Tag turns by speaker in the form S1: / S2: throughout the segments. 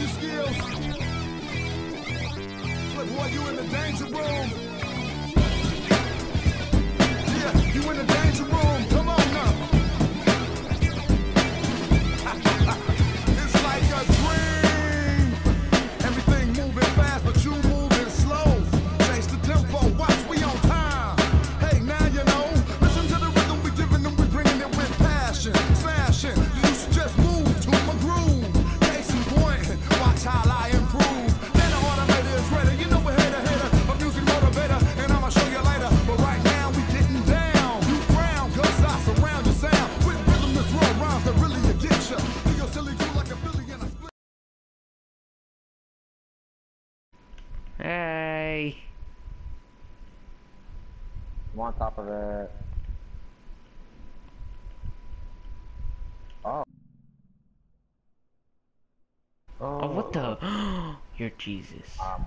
S1: your skills. Look, boy, you in the danger room.
S2: Top of it. Oh.
S3: Oh, what the? You're Jesus.
S2: Um,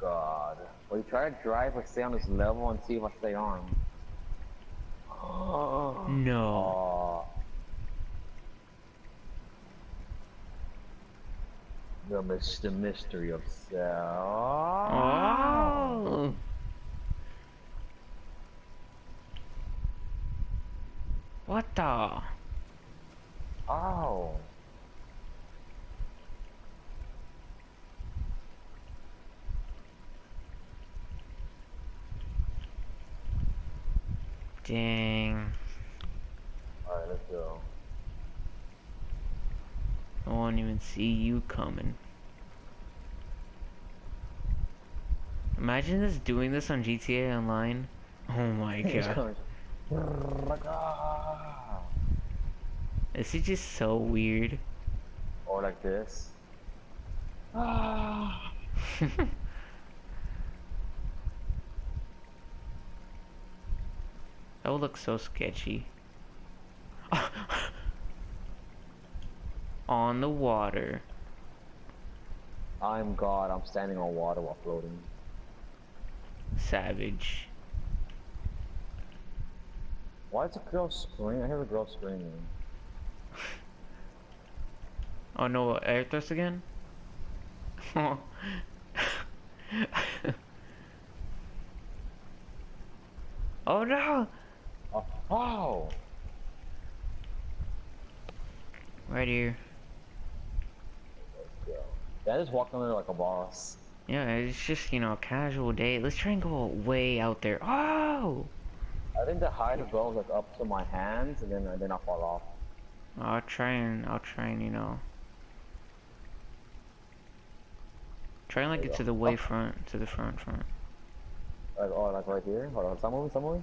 S2: God. Well, you try to drive or stay on this level and see if I stay on. Oh.
S3: No.
S2: Oh. The, the mystery of self.
S3: Oh. What the?
S2: Oh.
S3: Dang.
S2: Alright, let's go.
S3: I won't even see you coming. Imagine this doing this on GTA Online. Oh my god. This is just so weird.
S2: Or like this.
S3: That would look so sketchy. On the water.
S2: I'm God, I'm standing on water while floating.
S3: Savage.
S2: Why is a girl screaming? I hear a girl screaming.
S3: Oh no, air thrust again? Oh. oh no!
S2: Oh, oh!
S3: Right here.
S2: Yeah, I just walked on there like a boss.
S3: Yeah, it's just, you know, a casual day. Let's try and go way out there. Oh!
S2: I think the height of goes like up to my hands and then and then I fall off.
S3: I'll try and, I'll try and, you know. Try and like get to the way
S2: Oh.
S3: front, to the front front.
S2: Like oh like right here. Hold on, someone someone.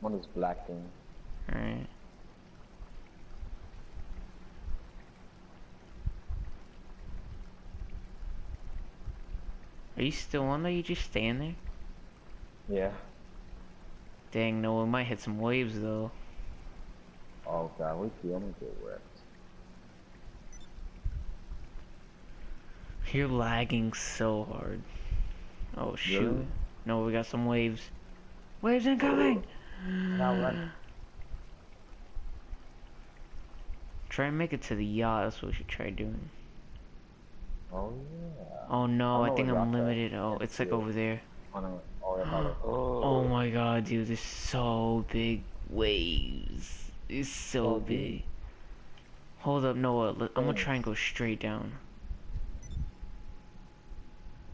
S2: One is black thing.
S3: Alright. Are you still on there? You just stand there?
S2: Yeah.
S3: Dang, no, we might hit some waves though.
S2: Oh god, we feel gonna get wrecked.
S3: You're lagging so hard. Oh shoot.
S2: Really?
S3: No, we got some waves. Waves incoming!
S2: Now run.
S3: Try and make it to the yacht, that's what we should try doing.
S2: Oh yeah.
S3: Oh no,
S2: I
S3: I think I'm
S2: yacht's at.
S3: limited. Oh,
S2: Can't
S3: it's like
S2: it.
S3: over there.
S2: Oh. Oh yeah, hold on.
S3: Oh my god, dude, there's so big waves. It's so
S2: Oh, dude.
S3: big. Hold up, Noah. Uh, let, I'm gonna try and go straight down.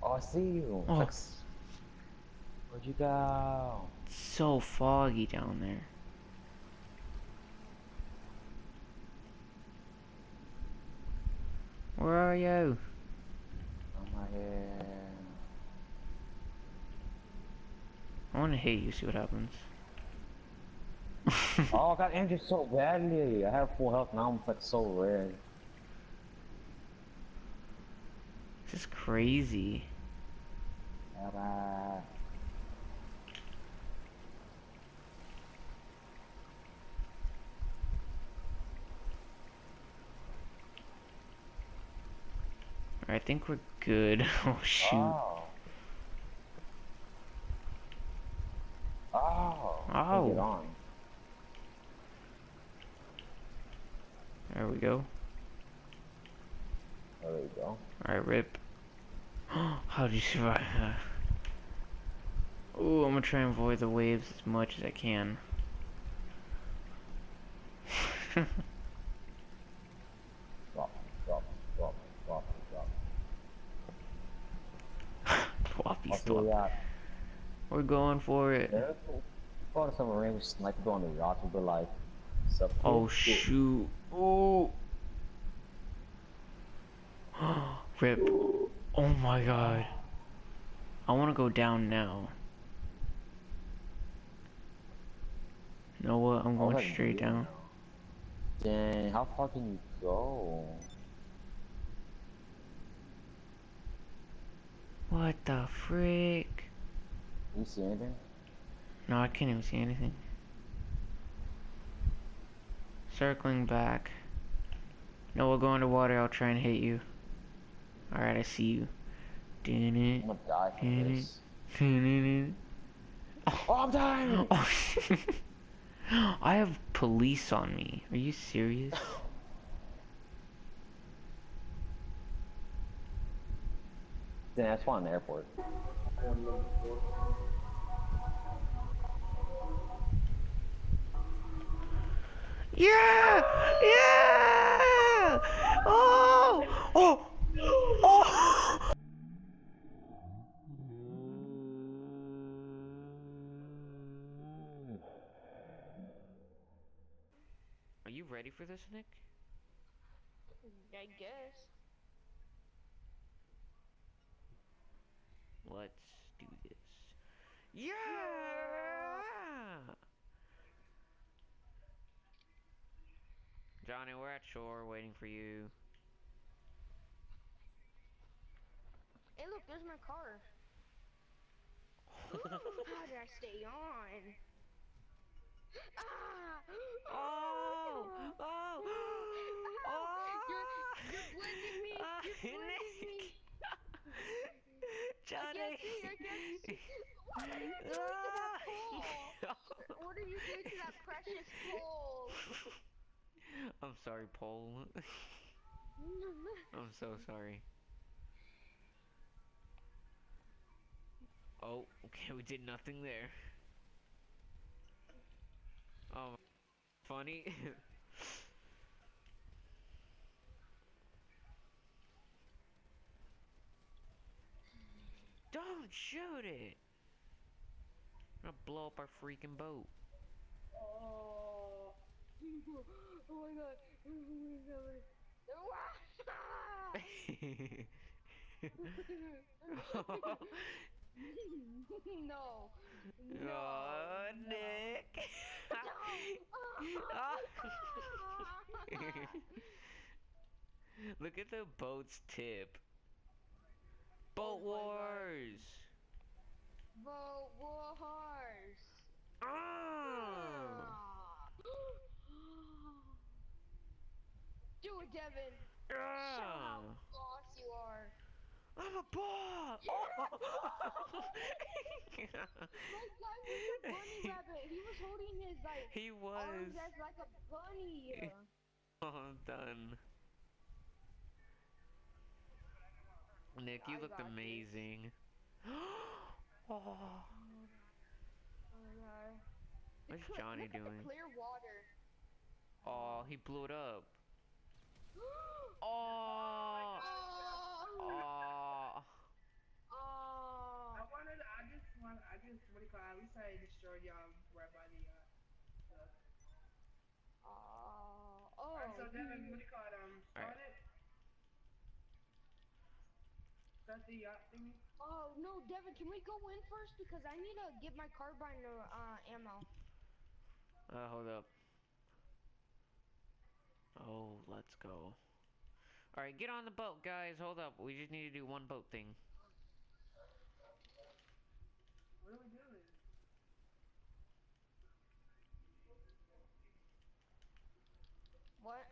S2: Oh I see you.
S3: Oh.
S2: Like Where'd you go?
S3: It's so foggy down there. Where are you?
S2: Oh.
S3: I wanna hit you, see what happens.
S2: Oh, I got injured so badly. I have full health now. I'm like so red.
S3: This is crazy.
S2: Ta-da.
S3: I think we're good. Oh shoot.
S2: Oh. Oh.
S3: Oh.
S2: Get on.
S3: There we go.
S2: There you go.
S3: Alright, rip. How'd you survive that? Ooh, I'm gonna try and avoid the waves as much as I can. Floppy
S2: What's
S3: stop.
S2: yacht?
S3: We're going for it.
S2: There's a submarine with sniper on the yacht would be like.
S3: Oh shoot. Oh. Rip. Oh my god. I wanna go down now. You Know what? I'm going straight down.
S2: Dang, how far can you go?
S3: What the frick?
S2: You see anything?
S3: No, I can't even see anything. Circling back. No, we'll go underwater. I'll try and hit you. Alright, I see you. Dun
S2: I'm
S3: it.
S2: gonna die from this. Oh, I'm dying!
S3: Oh, I have police on me. Are you serious?
S2: Then I spawned in the airport.
S3: Yeah! Yeah! Oh! Oh! Oh! Are you ready for this, Nick?
S4: I guess.
S3: Let's do this. Yeah! Johnny, we're at shore waiting for you.
S4: Hey, look, there's my car. How did I stay on? Ah!
S3: Oh!
S4: no.
S3: Oh!
S4: Ah! You're,
S3: Oh!
S4: you're blending me.
S3: Ah,
S4: You're blending
S3: Nick.
S4: Me. I can't see. I can't see. What are you doing to that ah, pole? What are you doing to that precious pole?
S3: I'm sorry, Paul. I'm so sorry. Oh, okay, we did nothing there. Oh, funny. Don't shoot it! I'm gonna blow up our freaking boat.
S4: Oh. oh my god. no. No.
S3: oh, Nick! Look at the boat's tip. Boat
S4: Oh
S3: wars!
S4: Vote wars.
S3: Ah!
S4: Do it, Devin. Show how
S3: Ah!
S4: boss you are.
S3: I'm a boss!
S4: Like that was a bunny rabbit. He was holding his like
S3: he was.
S4: arms as like a bunny.
S3: Oh, done. Nick, you
S4: I
S3: looked
S4: got you.
S3: amazing. oh,
S4: Oh my
S3: What's
S4: cle-
S3: Johnny
S4: look at the
S3: doing?
S4: clear water.
S3: oh, he blew it up. Oh,
S4: Oh.
S3: oh.
S4: Oh.
S5: I wanted, I just want, I just, what do you call it? At least I destroyed y'all right by the, uh, the,
S4: Oh. Oh.
S5: Alright, so Devin, what do you call it? Um, start
S3: Alright.
S5: it. Start the yacht thingy.
S4: Oh no, Devin, can we go in first because I need to get my carbine uh, ammo.
S3: Uh, hold up. Oh, let's go. Alright, get on the boat, guys. Hold up. We just need to do one boat thing.
S5: What are we doing?
S4: What?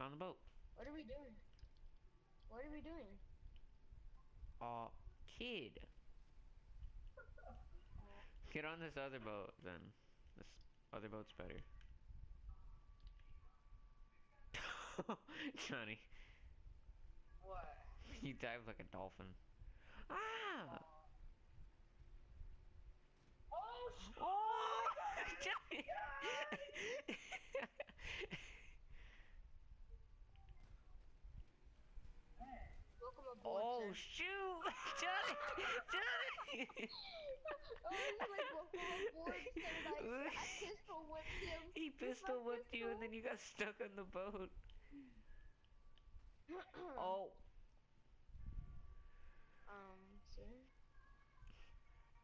S3: On the boat.
S4: What are we doing? What are we doing?
S3: Uh, kid. Get on this other boat then. This other boat's better. Johnny.
S5: What?
S3: You dive like a dolphin. Ah!
S5: Oh!
S3: Oh! oh shoot! Johnny! Johnny!
S4: Oh, it's like I, I pistol whipped him.
S3: he pistol whipped you and then you got stuck on the boat. Oh.
S4: Um, sir?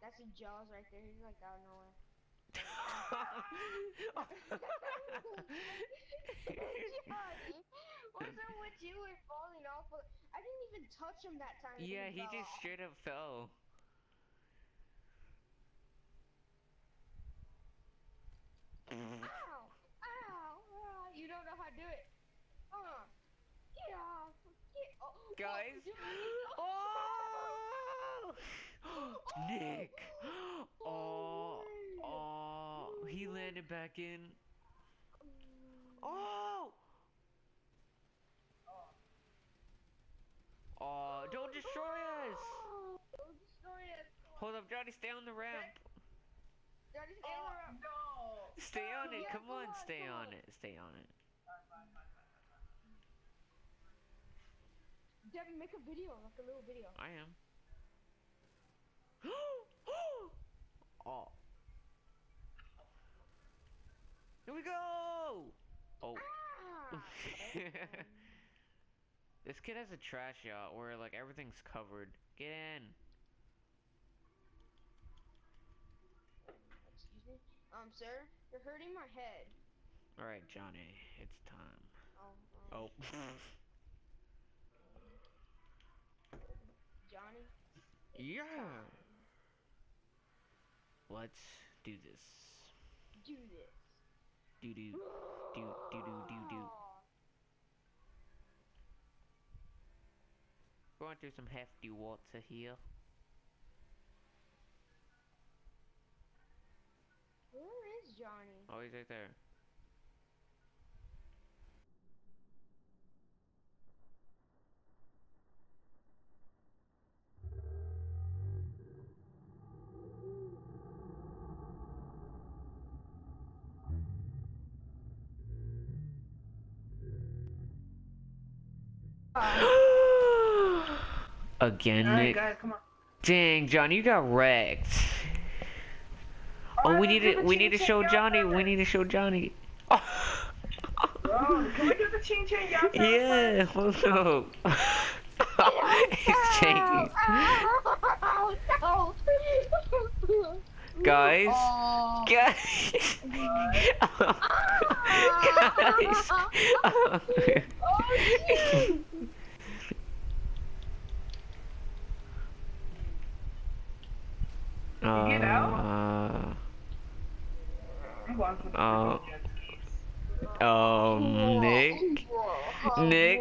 S4: That's a Jaws right there. He's like out of nowhere. Johnny, what's up with you and falling off? of- I didn't even touch him that time.
S3: yeah, he
S4: fell
S3: just
S4: off.
S3: straight up fell.
S4: Ow! Ow! You don't know how to do it. Uh, get off! Get oh, oh,
S3: Guys.
S4: Johnny.
S3: Oh! Nick! Oh! Oh! He landed back in. Oh! Oh, don't destroy us!
S4: Oh, Don't destroy us.
S3: Hold up, Johnny, stay on the ramp.
S4: Johnny, stay
S5: Oh,
S4: around.
S5: no.
S3: Stay on it,
S4: Yeah,
S3: come on,
S4: on,
S3: stay
S4: go
S3: on
S4: on.
S3: it, stay on it.
S4: Devin, make a video, like a little video.
S3: I am. oh. Here we go! Oh.
S4: Ah!
S3: this kid has a trash yacht where like everything's covered. Get in.
S4: Me. Um, sir, you're hurting my head.
S3: Alright, Johnny, it's time.
S4: Oh. um,
S3: Oh.
S4: Johnny.
S3: yeah! Let's do this.
S4: Do this.
S3: Do do. Do do do do do.
S4: Oh.
S3: Going through some hefty water here.
S4: Is Johnny?
S3: Oh, he's right there. Again,
S5: Alright,
S3: Nick.
S5: guys, come on.
S3: Dang, John, you got wrecked. Oh, we need to we need to show Johnny. We need to show Johnny. Oh.
S5: Bro, can we do the ching ching
S3: Yeah, hold up. He's shaking.
S4: Oh, no.
S3: Guys,
S4: Oh.
S3: guys, guys.
S4: Oh,
S3: Uh,
S5: get out? I'm going for the
S3: Oh. um, Nick, Nick,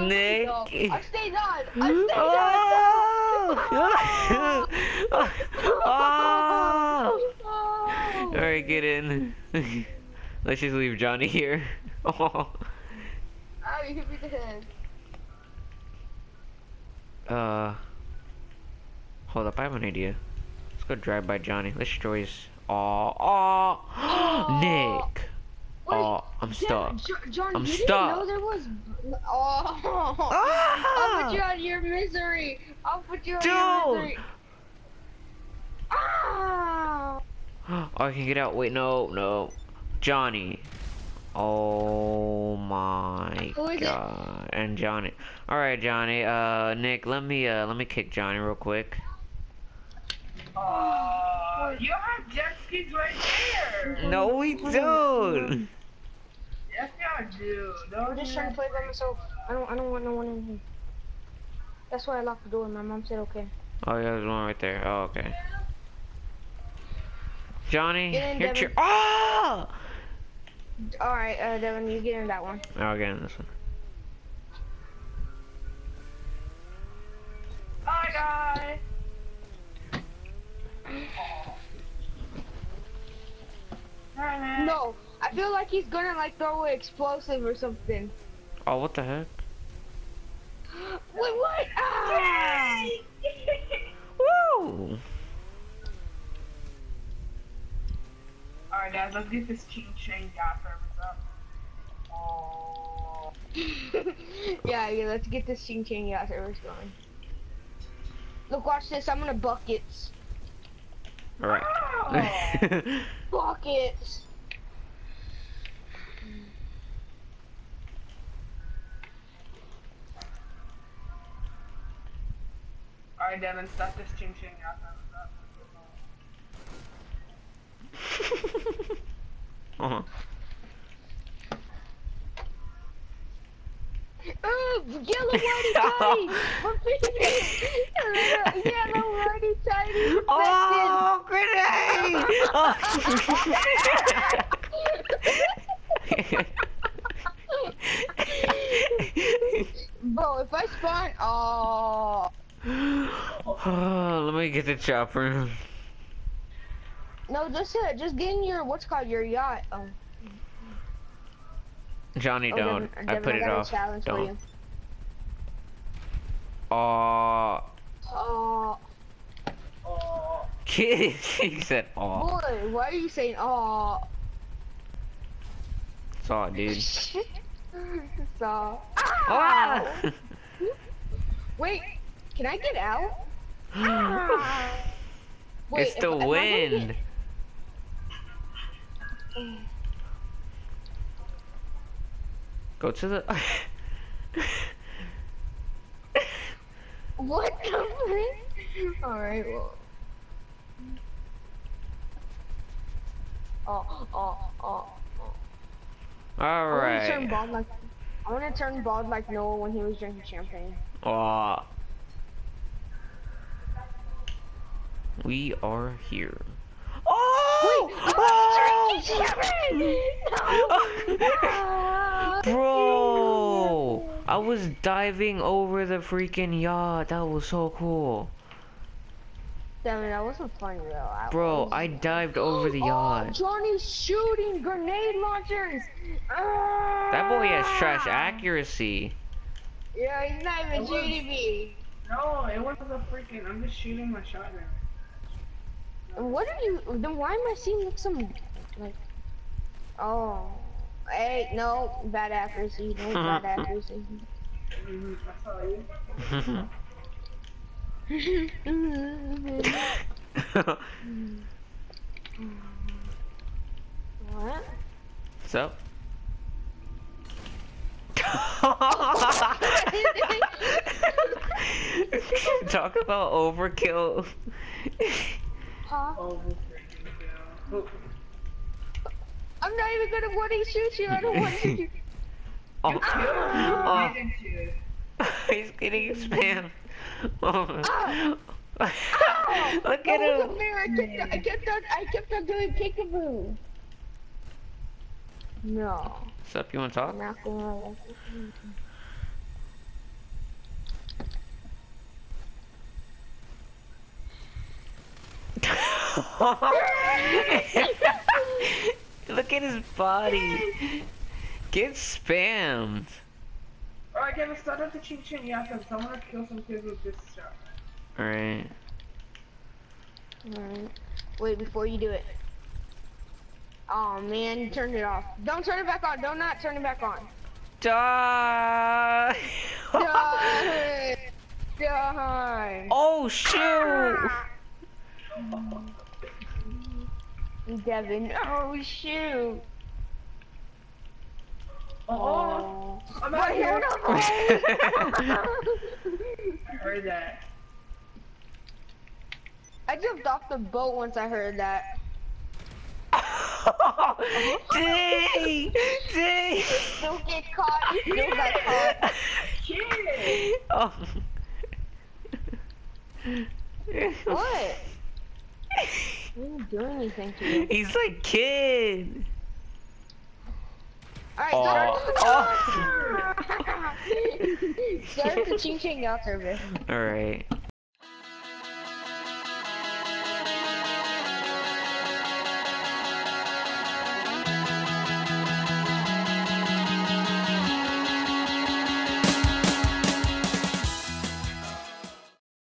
S3: Nick.
S4: I stayed on. I stayed
S3: Oh!
S4: on.
S3: All right, get in. Let's just leave Johnny here. Oh.
S4: Oh, you hit me the head.
S3: Uh, hold up, I have an idea. Let's go drive by Johnny. Let's destroy his. Aw, aw, Nick. Oh, I'm stuck.
S4: Jo- John,
S3: I'm
S4: you
S3: stuck.
S4: didn't know there was. Oh, I'll put you
S3: Ah!
S4: on your misery. I'll put you on your
S3: Don't.
S4: misery. Ah!
S3: Oh, I can get out. Wait, no, no. Johnny. Oh my
S4: is it?
S3: god. And Johnny. Alright, Johnny. Uh, Nick, let me, uh, let me kick Johnny real quick.
S5: Uh, you have jet skis right there.
S3: No, we don't.
S5: Yes, y'all do. Don't
S4: I'm just
S5: do
S4: trying to
S5: that.
S4: play by myself. I don't. I don't want no one in here. That's why I locked the door. My mom said okay.
S3: Oh, yeah, there's one right there. Oh, okay. Johnny,
S4: Get in,
S3: you're
S4: Devin.
S3: cheer- Ah!
S4: All right, uh, Devin, you get in that one.
S3: I'll get in this one.
S5: Hi, guys. Hi, man.
S4: No, I feel like like he's gonna like throw an explosive or something.
S3: Oh, what the heck?
S4: Wait, what? Ah!
S3: Woo!
S5: Alright, guys, let's get this Ching Chang yacht service up. Oh.
S4: yeah, yeah, let's get this Ching Chang yacht service going. Look, watch this. I'm gonna buckets.
S3: Alright.
S4: Buckets.
S5: Alright, Devin, start this Ching Chang yacht service up.
S3: uh-huh.
S4: Oh, yellow whitey fingers. Yellow whitey tighty.
S3: Oh, grenade!
S4: Bro, if I spawn, oh.
S3: oh, let me get the chopper.
S4: No, just uh, just get in your what's called your yacht. Oh,
S3: Johnny,
S4: oh,
S3: don't.
S4: Devin,
S3: I
S4: Devin,
S3: put it
S4: got a
S3: off. Don't. Oh,
S4: Oh,
S5: Oh.
S3: kid. he said, oh.
S4: boy, why are you saying oh?
S3: Saw it, dude.
S4: so,
S3: Ah!
S4: Ow! Wait, can I get out? Ah. Wait,
S3: it's the
S4: if- am I gonna
S3: wind.
S4: get-
S3: Go to the.
S4: What the frick? Alright, well. Oh, oh, oh, oh.
S3: All
S4: I wanna like I wanna turn bald like Noah when he was drinking champagne.
S3: Oh. We are here. Oh!
S4: Oh!
S3: Bro, I was diving over the freaking yacht. That was so cool.
S4: Damn it, that wasn't funny though. I
S3: Bro,
S4: was-
S3: I dived over the
S4: Oh,
S3: yacht.
S4: Johnny's shooting grenade launchers. Ah!
S3: That boy has trash accuracy.
S4: Yeah, he's not even
S5: It was-
S4: shooting me.
S5: No, it wasn't a freaking. I'm just shooting my shotgun.
S4: What are you? Then why am I seeing like some like? Oh, hey, no bad accuracy, no bad accuracy.
S5: Mhm, I saw you.
S4: what?
S3: What's up? Talk about overkill.
S4: Huh?
S5: Freaking hell.
S4: I'm not even gonna want to shoot you. I don't want to shoot you.
S3: Oh,
S5: Oh.
S3: oh, he's getting spammed. Oh.
S4: Ah!
S3: Look at him.
S4: fair. I kept, on, I kept on, I kept on doing peekaboo. No,
S3: What's up? You want to talk?
S4: I'm not gonna.
S3: Look at his body. Get spammed.
S5: Alright, Kevin, start up the Ching Ching Yakum. So I'm gonna kill some kids with this shot.
S3: Alright.
S4: Alright. Wait, before you do it. Oh man, you turned it off. Don't turn it back on. Don't not turn it back on.
S3: Die.
S4: Die. Die.
S3: oh shoot. Ah.
S4: Devin. Oh shoot.
S5: Oh, oh. I'm out
S4: Wait,
S5: here.
S4: hold
S5: I heard that.
S4: I jumped off the boat once I heard that.
S3: Dang! Dang!
S4: Still get caught. You still got caught.
S5: Kid!
S3: Oh.
S4: What? I didn't do anything to you.
S3: He's like kid.
S4: Alright,
S3: Oh,
S4: start, start the Ching Ching Yacht service.
S3: All right.